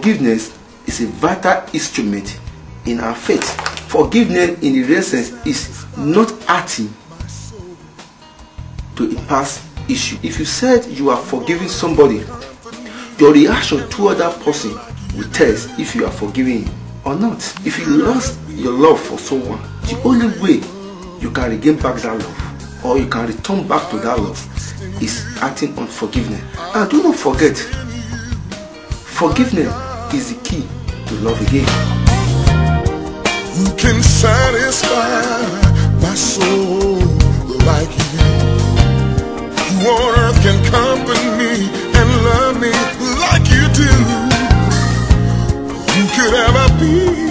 Forgiveness is a vital instrument in our faith. Forgiveness, in the real sense, is not acting to a past issue. If you said you are forgiving somebody, your reaction toward that person will test if you are forgiving or not. If you lost your love for someone, the only way you can regain back that love or you can return back to that love is acting on forgiveness. And do not forget, forgiveness is the key to love again. Who can satisfy my soul like you? Who on earth can comfort me and love me like you do? Who could ever be?